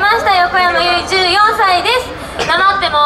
ました。横山由依14歳です。っても。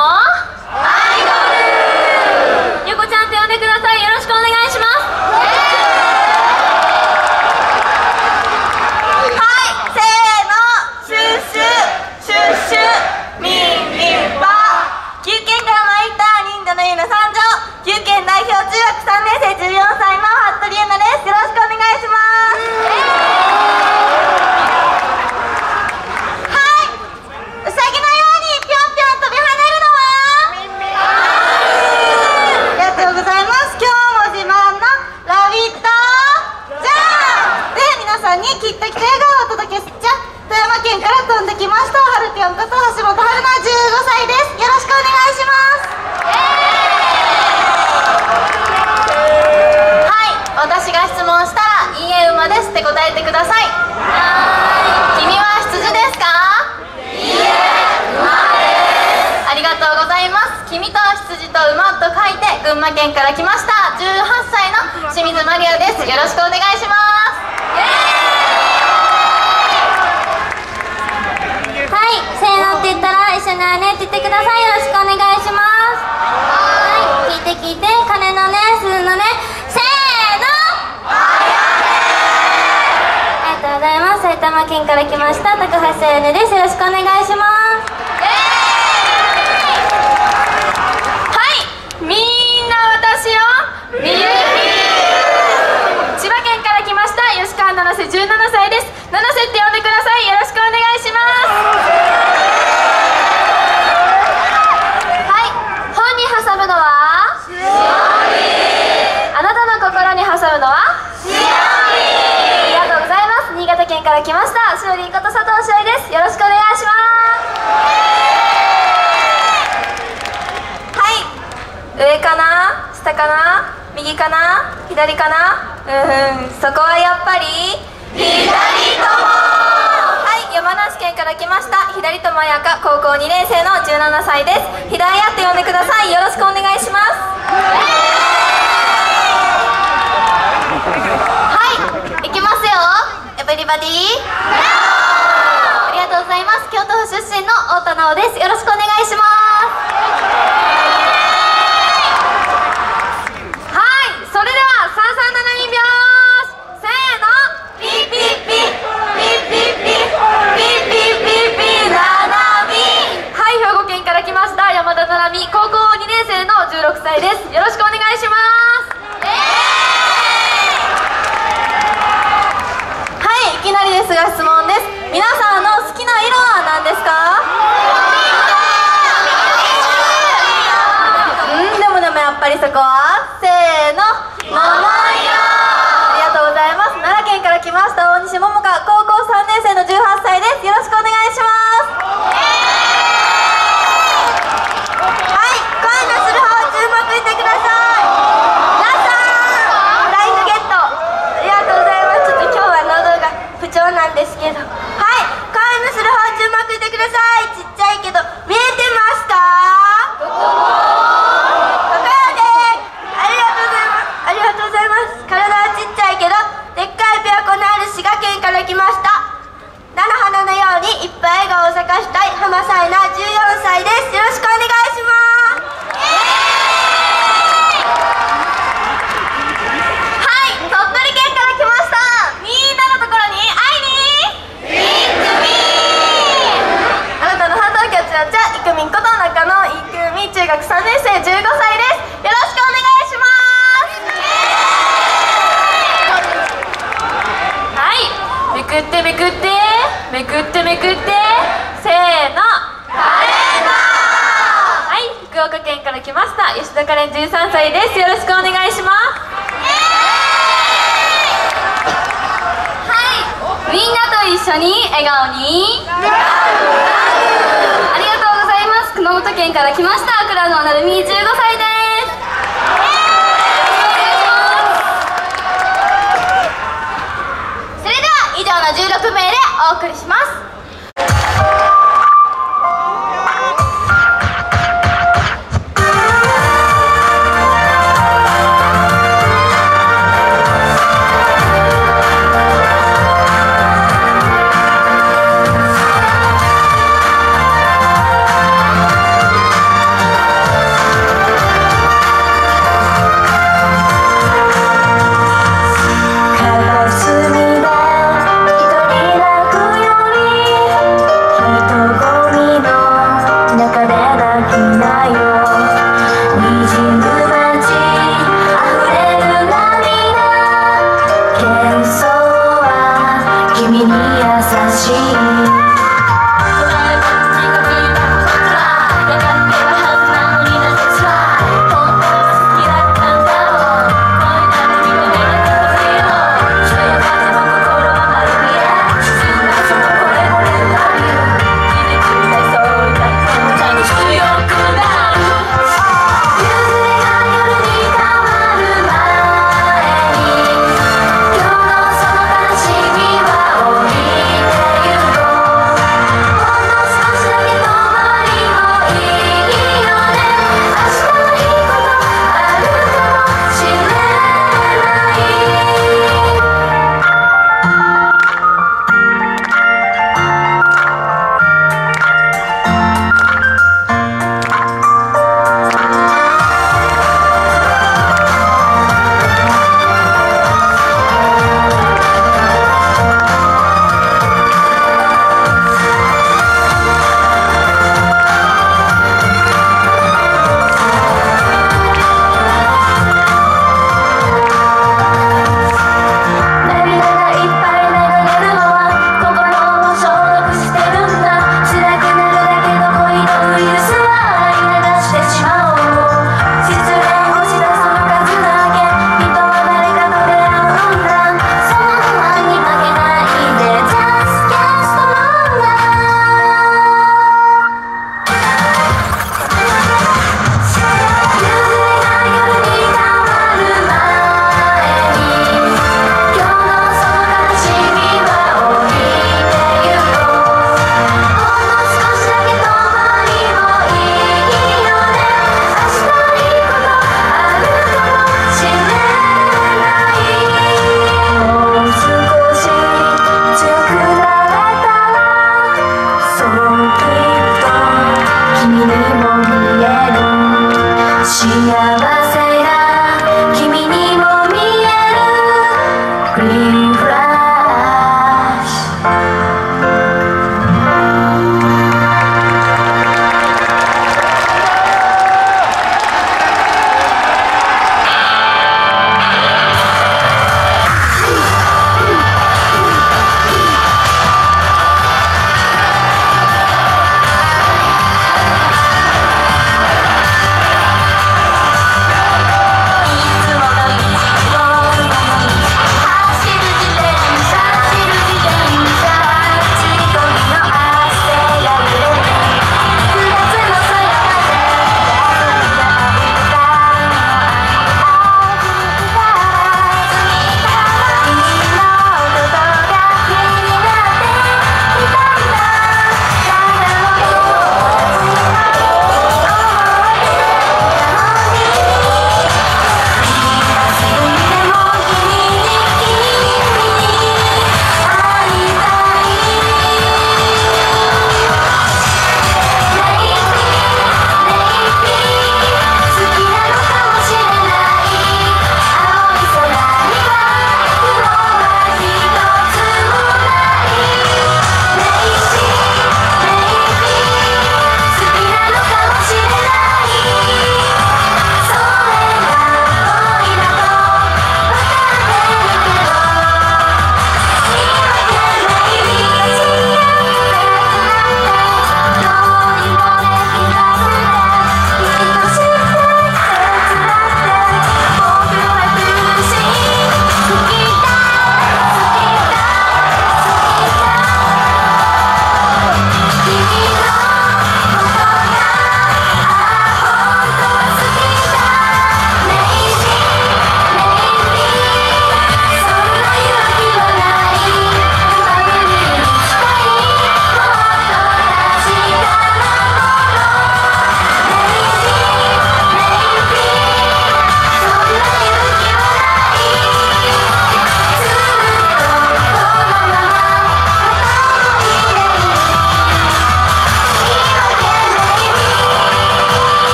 群馬県から来ました18歳の清水マリアですよろしくお願いしますはい、せーのって言ったら一緒にあねって言ってください。よろしくお願いします。はい、聞いて聞いて、鐘のね、すずのね、せーの。ありがとうございます。埼玉県から来ました高橋さやねです。よろしくお願いします。はいみんな私をみゆき千葉県から来ました吉川七瀬17歳です七瀬って呼んでくださいよろしくお願いしますはい本に挟むのはあなたの心に挟むのはありがとうござい県から来ました。しおりんこと佐藤しおりです。よろしくお願いします。はい。上かな？下かな？右かな？左かな？うんそこはやっぱり左ともはい。山梨県から来ました。左友彩香高校2年生の17歳です。左やって呼んでください。よろしくお願いしますはいいきますよバディありがとうございます。京都府出身の太田直です。よろしくお願いします。はい。それでは三三七二拍せーの。ピッピッピッピッピッピッピッピッピッピッナナミはい兵庫県から来ました山田七海高校2年生の16歳ですよろしくお願いしますはいいきなりです。が質問です皆さんの好きな色は何ですか？うんでもでもやっぱりそこはせーの桃色ありがとうございます。奈良県から来ました大西桃香高校3年生の18歳です。よろしくお願いします。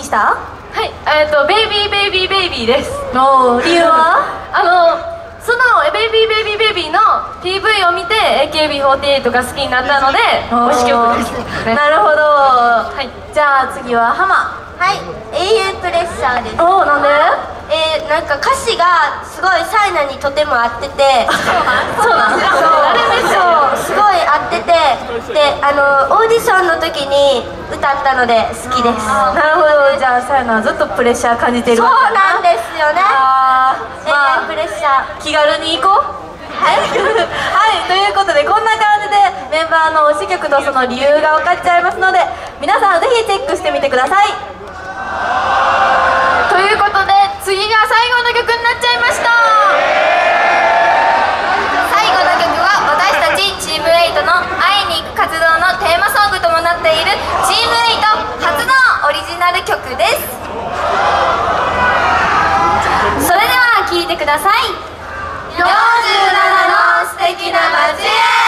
んは何した？はい、えっと、ベイビーベイビーベイビーです。の理由は？あの、そのベイビーベイビーベイビーの PV を見て AKB48 が好きになったので、推し曲です。ねなるほど、はい。じゃあ次は浜。はい。永遠プレッシャーです。おおなんで？えー、なんか歌詞がすごいサイナにとても合ってて。そうなんですそうそう。すごい合ってて。であのオーディションの時に歌ったので好きです。なるほどじゃあさやなはずっとプレッシャー感じてるそうわけだな。んですよね。まあ遠プレッシャー。気軽に行こうはい、はい、ということでこんな感じでメンバーの推し曲とその理由が分かっちゃいますので皆さんぜひチェックしてみてください。ということで、次が最後の曲になっちゃいました。最後の曲は私たちチーム8の会いに行く活動のテーマソングともなっているチーム8初のオリジナル曲です。それでは聴いてください。47の素敵な街へ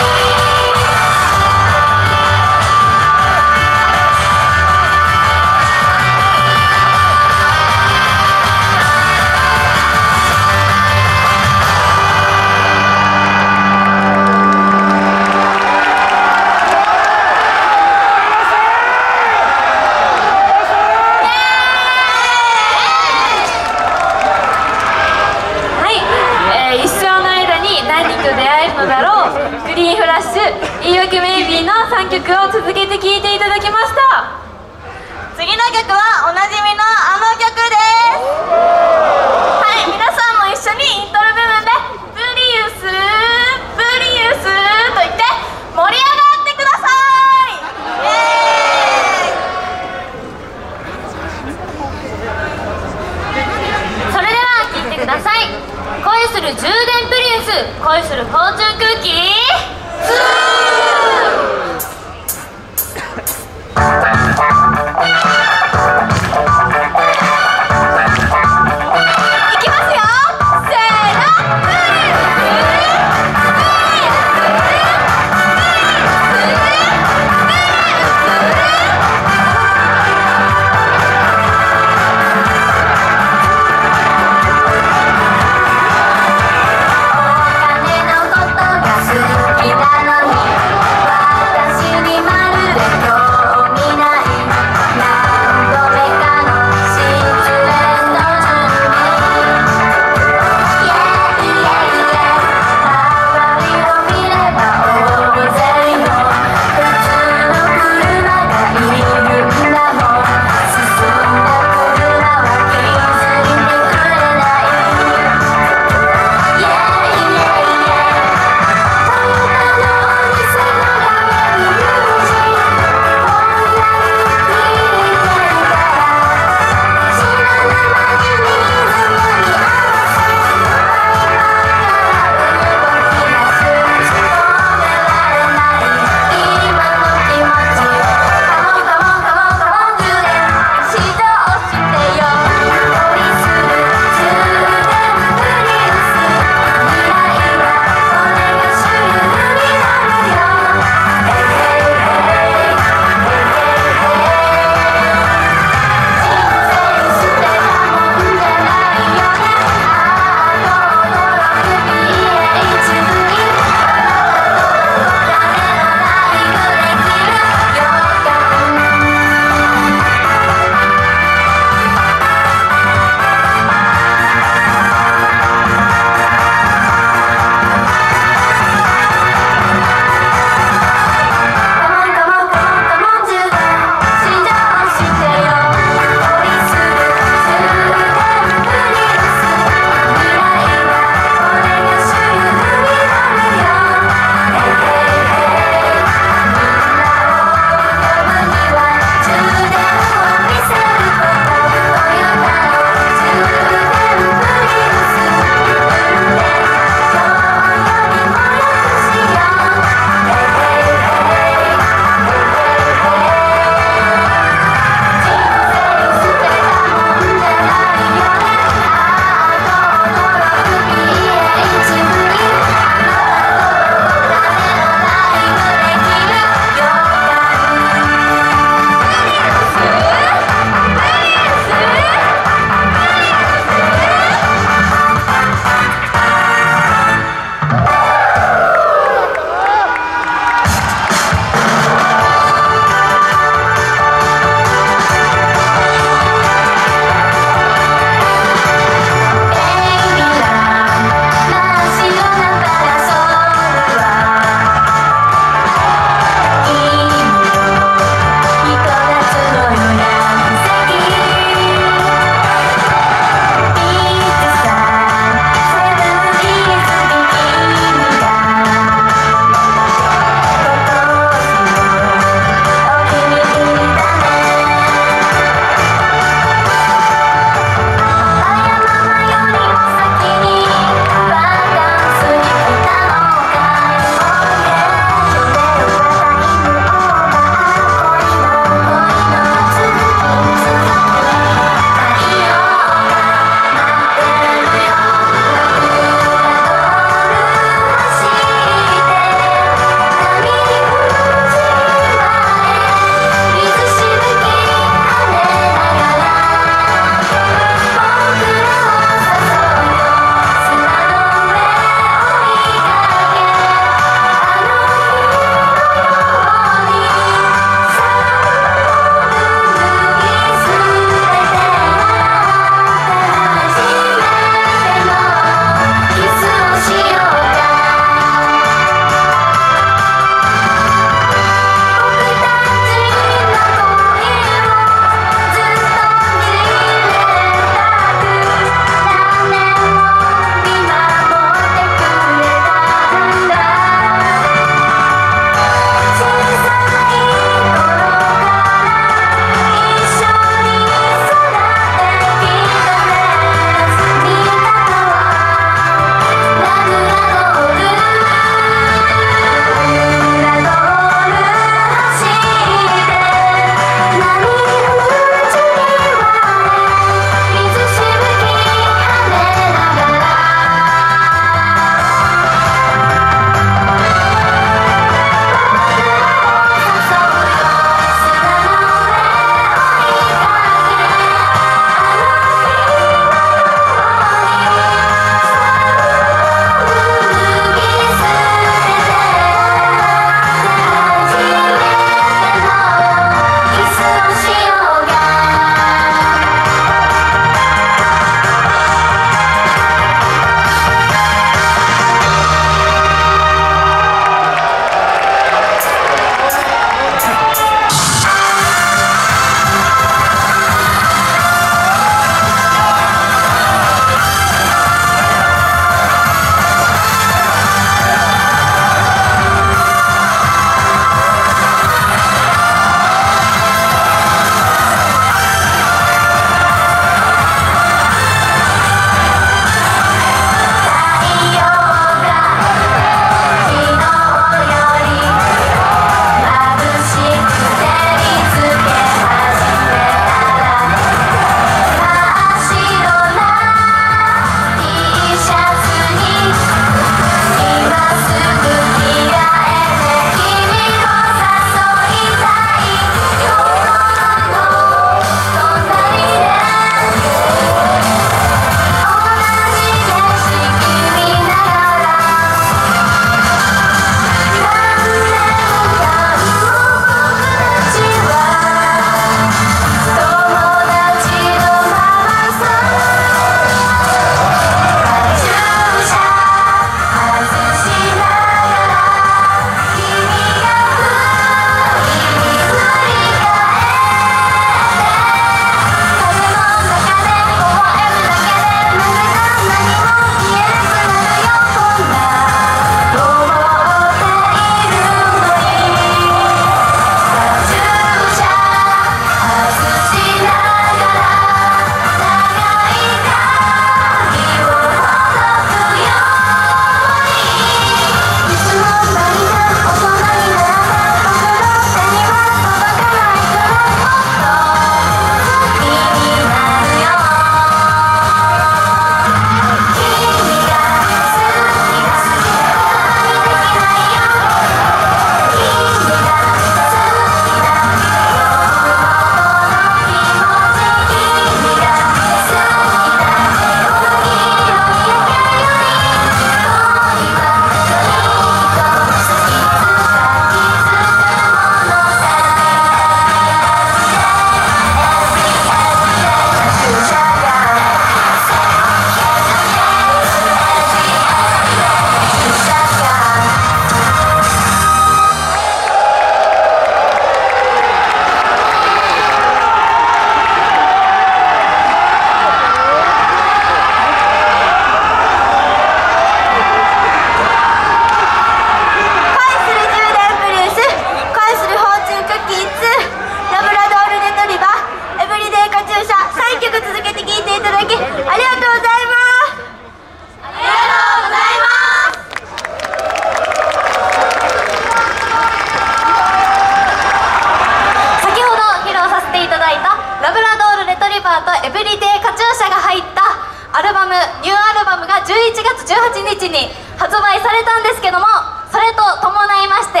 アルバムが11月18日に発売されたんですけどもそれと伴いまして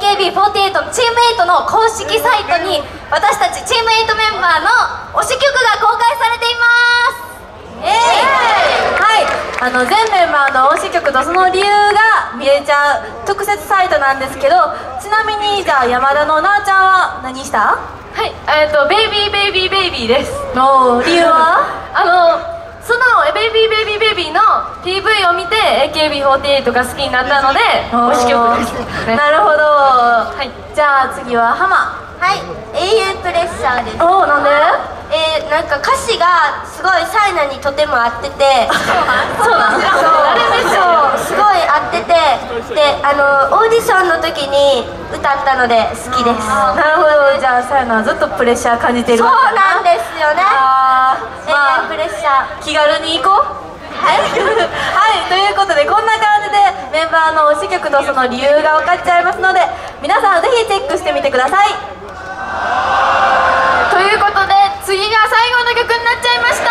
AKB48 のチーム8の公式サイトに私たちチーム8メンバーの推し曲が公開されています。えいはい。あの全メンバーの推し曲とその理由が見れちゃう特設サイトなんですけどちなみにじゃあ山田のなーちゃんは何した？はい、えっ、と、ベイビーベイビーベイビーです。の理由は？あの、そのベイビーベイビーベイビーの PV を見て AKB48 が好きになったので、推し曲です。ねなるほど、はい。じゃあ次は浜はい。英雄プレッシャーです。おおなんで？えー、なんか歌詞がすごいサイナにとても合ってて。そうなんですそう。すごい合ってて。であのオーディションの時に歌ったので好きです。なるほど。じゃあさやなはずっとプレッシャー感じてるそうなんですよね。永ま遠プレッシャー。あ気軽に行こうはい、はい、ということでこんな感じでメンバーの推し曲とその理由が分かっちゃいますので皆さんぜひチェックしてみてください。ということで、次が最後の曲になっちゃいました。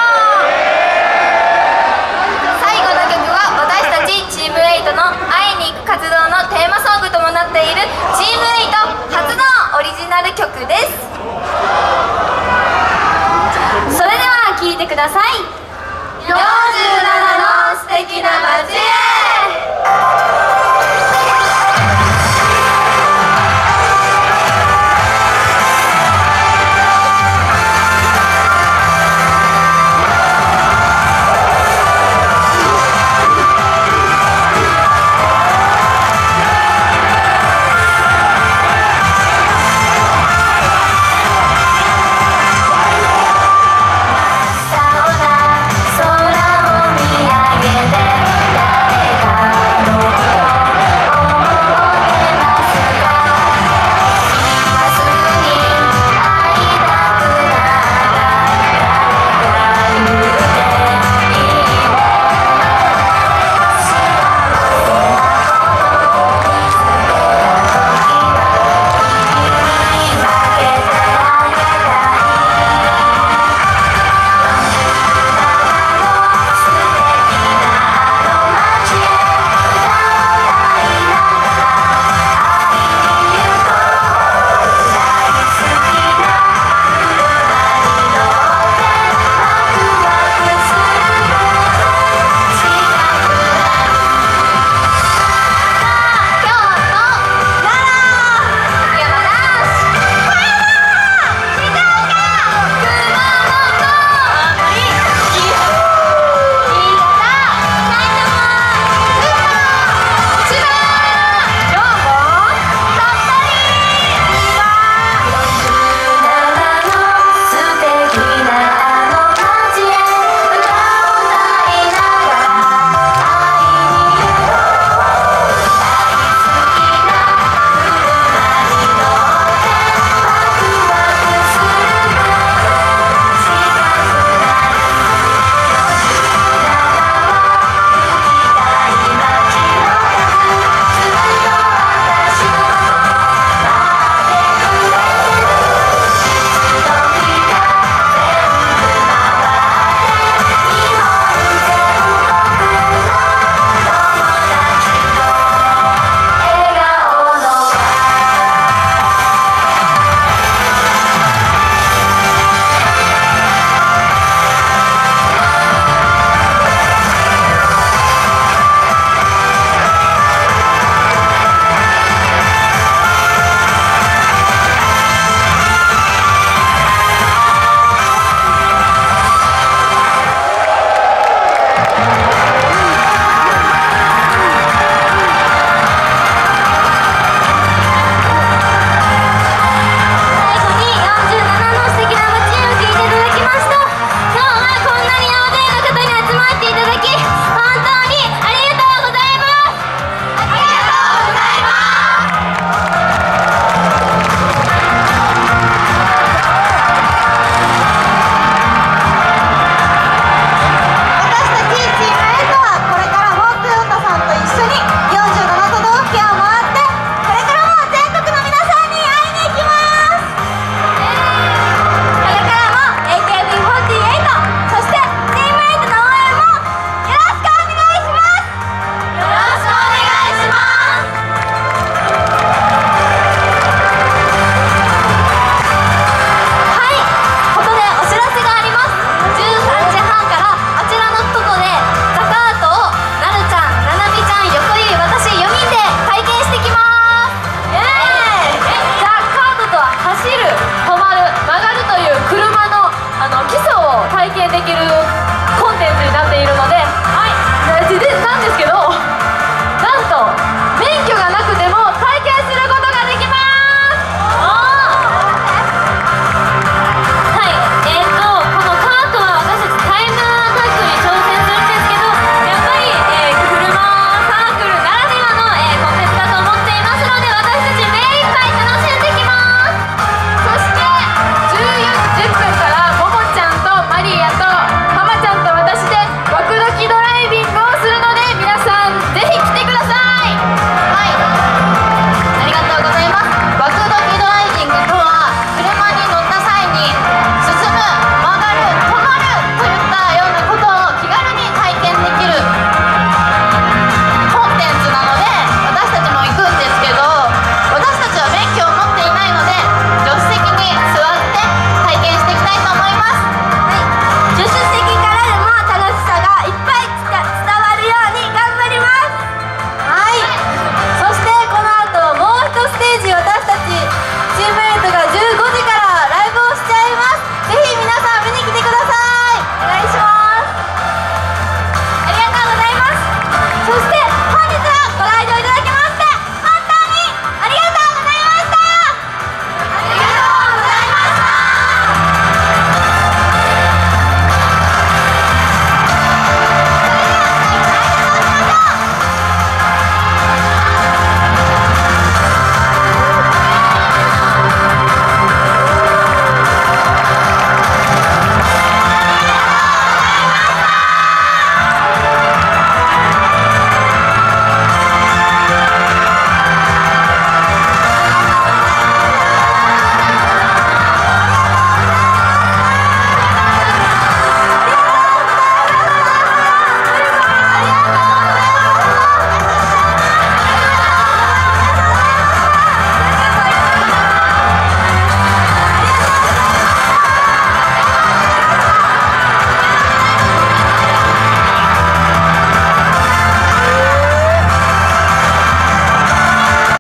最後の曲は私たちチーム8の会いに行く活動のテーマソングともなっているチーム8初のオリジナル曲です。それでは聴いてください。47の素敵な街へ。